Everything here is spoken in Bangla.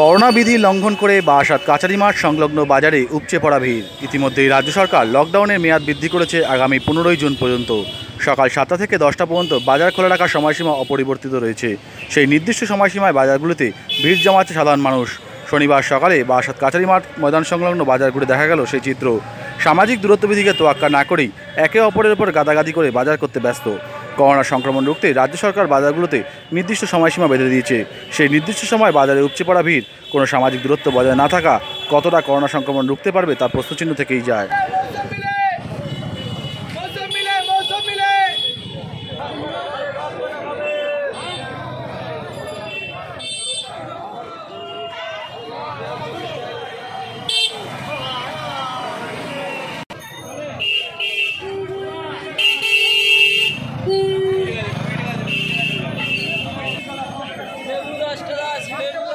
করোনা বিধি লঙ্ঘন করে বারাসাত কাচারি মাঠ সংলগ্ন বাজারে উপচে পড়া ভিড়। ইতিমধ্যেই রাজ্য সরকার লকডাউনের মেয়াদ বৃদ্ধি করেছে আগামী পনেরোই জুন পর্যন্ত। সকাল সাতটা থেকে দশটা পর্যন্ত বাজার খোলা রাখার সময়সীমা অপরিবর্তিত রয়েছে। সেই নির্দিষ্ট সময়সীমায় বাজারগুলিতে ভিড় জমাচ্ছে সাধারণ মানুষ। শনিবার সকালে বারাসাত কাচারি মাঠ ময়দান সংলগ্ন বাজার ঘুরে দেখা গেল সেই চিত্র। সামাজিক দূরত্ববিধিকে তোয়াক্কা না করেই একে অপরের উপর গাদাগাদি করে বাজার করতে ব্যস্ত। করোনা সংক্রমণ রুখতে রাজ্য সরকার বাজারগুলোতে নির্দিষ্ট সময়সীমা বেঁধে দিয়েছে। সেই নির্দিষ্ট সময় বাজারে উপচে পড়া ভিড়, কোনো সামাজিক দূরত্ব বজায় না থাকা কতটা করোনা সংক্রমণ রুখতে পারবে তার প্রশ্নচিহ্ন থেকেই যায়। first class